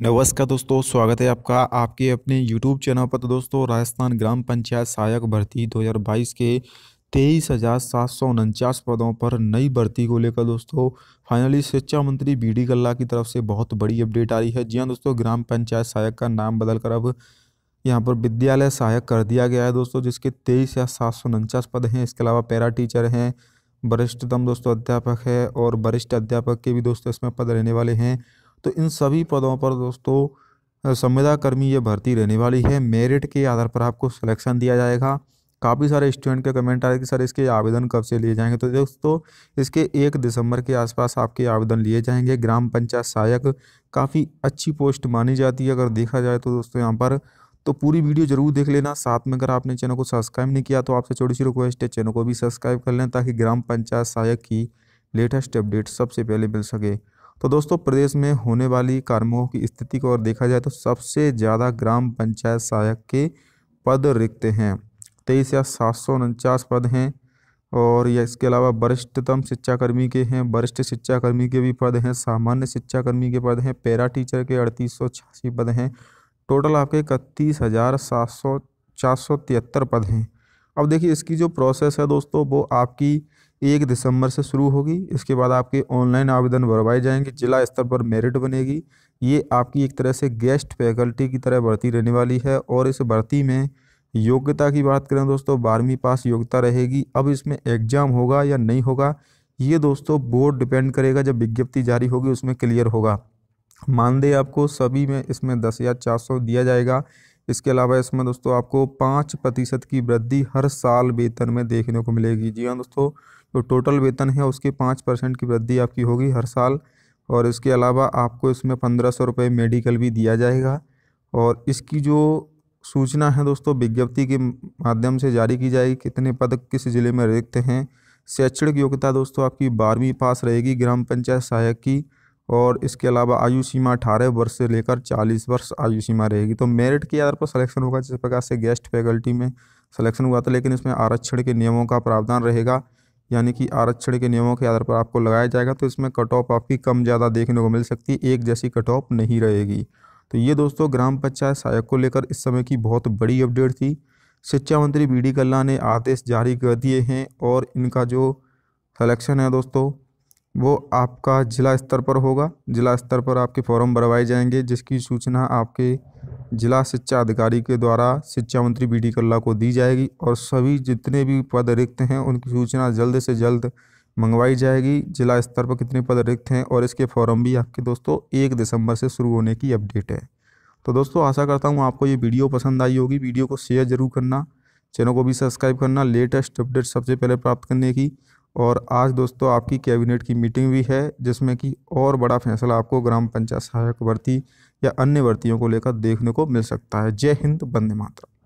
नमस्कार दोस्तों, स्वागत है आपका आपके अपने यूट्यूब चैनल पर। तो दोस्तों, राजस्थान ग्राम पंचायत सहायक भर्ती 2022 के तेईस हज़ार सात सौ उनचास पदों पर नई भर्ती को लेकर दोस्तों, फाइनली शिक्षा मंत्री बी डी गल्ला की तरफ़ से बहुत बड़ी अपडेट आ रही है। जी हाँ दोस्तों, ग्राम पंचायत सहायक का नाम बदलकर अब यहाँ पर विद्यालय सहायक कर दिया गया है दोस्तों, जिसके तेईस हज़ार सात सौ उनचास पद हैं। इसके अलावा पैरा टीचर हैं, वरिष्ठतम दोस्तों अध्यापक है और वरिष्ठ अध्यापक के भी दोस्तों इसमें पद रहने वाले हैं। तो इन सभी पदों पर दोस्तों संविदा कर्मी ये भर्ती रहने वाली है। मेरिट के आधार पर आपको सिलेक्शन दिया जाएगा। काफ़ी सारे स्टूडेंट के कमेंट आ रहे कि, सर, इसके आवेदन कब से लिए जाएँगे? तो दोस्तों, इसके एक दिसंबर के आसपास आपके आवेदन लिए जाएँगे। ग्राम पंचायत सहायक, काफ़ी अच्छी पोस्ट मानी जाती है अगर देखा जाए तो दोस्तों यहाँ पर। तो पूरी वीडियो ज़रूर देख लेना। साथ में अगर आपने चैनल को सब्सक्राइब नहीं किया तो आपसे छोटी सी रिक्वेस्ट है, चैनल को भी सब्सक्राइब कर लें ताकि ग्राम पंचायत सहायक की लेटेस्ट अपडेट सबसे पहले मिल सके। तो दोस्तों, प्रदेश में होने वाली कार्मिकों की स्थिति को अगर देखा जाए तो सबसे ज़्यादा ग्राम पंचायत सहायक के पद रिक्त हैं। तेईस या सात सौ उनचास पद हैं और या इसके अलावा वरिष्ठतम शिक्षाकर्मी के हैं, वरिष्ठ शिक्षाकर्मी के भी पद हैं, सामान्य शिक्षाकर्मी के पद हैं, पैरा टीचर के अड़तीस सौ छियासी पद हैं। टोटल आपके इकतीस हज़ार सात सौ, चार सौ तिहत्तर पद हैं। अब देखिए, इसकी जो प्रोसेस है दोस्तों, वो आपकी एक दिसंबर से शुरू होगी। इसके बाद आपके ऑनलाइन आवेदन भरवाए जाएँगे, जिला स्तर पर मेरिट बनेगी। ये आपकी एक तरह से गेस्ट फैकल्टी की तरह भर्ती रहने वाली है। और इस भर्ती में योग्यता की बात करें दोस्तों, बारहवीं पास योग्यता रहेगी। अब इसमें एग्ज़ाम होगा या नहीं होगा, ये दोस्तों बोर्ड डिपेंड करेगा। जब विज्ञप्ति जारी होगी, उसमें क्लियर होगा। मानदेय आपको सभी में इसमें दस हज़ार चार सौ दिया जाएगा। इसके अलावा इसमें दोस्तों आपको पाँच प्रतिशत की वृद्धि हर साल वेतन में देखने को मिलेगी। जी हाँ दोस्तों, जो तो टोटल वेतन है उसके पाँच परसेंट की वृद्धि आपकी होगी हर साल और इसके अलावा आपको इसमें पंद्रह सौ रुपये मेडिकल भी दिया जाएगा और इसकी जो सूचना है दोस्तों, विज्ञप्ति के माध्यम से जारी की जाएगी। कितने पद किस ज़िले में रिक्त हैं? शैक्षणिक योग्यता दोस्तों आपकी बारहवीं पास रहेगी, ग्राम पंचायत सहायक की। और इसके अलावा आयु सीमा अठारह वर्ष से लेकर चालीस वर्ष आयु सीमा रहेगी। तो मेरिट के आधार पर सिलेक्शन होगा, जिस प्रकार से गेस्ट फैकल्टी में सिलेक्शन हुआ था, लेकिन इसमें आरक्षण के नियमों का प्रावधान रहेगा, यानी कि आरक्षण के नियमों के आधार पर आपको लगाया जाएगा तो इसमें कट ऑफ़ आपकी कम ज़्यादा देखने को मिल सकती है, एक जैसी कट ऑफ़ नहीं रहेगी। तो ये दोस्तों, ग्राम पंचायत सहायक को लेकर इस समय की बहुत बड़ी अपडेट थी। शिक्षा मंत्री बी डी कल्ला ने आदेश जारी कर दिए हैं, और इनका जो सलेक्शन है दोस्तों वो आपका ज़िला स्तर पर होगा। ज़िला स्तर पर आपके फॉर्म भरवाए जाएँगे, जिसकी सूचना आपके जिला शिक्षा अधिकारी के द्वारा शिक्षा मंत्री बी डी कल्ला को दी जाएगी और सभी जितने भी पद रिक्त हैं, उनकी सूचना जल्द से जल्द मंगवाई जाएगी। जिला स्तर पर कितने पद रिक्त हैं और इसके फॉर्म भी आपके दोस्तों एक दिसंबर से शुरू होने की अपडेट है। तो दोस्तों, आशा करता हूँ आपको ये वीडियो पसंद आई होगी। वीडियो को शेयर ज़रूर करना, चैनल को भी सब्सक्राइब करना, लेटेस्ट अपडेट सबसे पहले प्राप्त करने की। और आज दोस्तों आपकी कैबिनेट की मीटिंग भी है, जिसमें कि और बड़ा फैसला आपको ग्राम पंचायत सहायक भर्ती या अन्य भर्तियों को लेकर देखने को मिल सकता है। जय हिंद बंदे मातरम।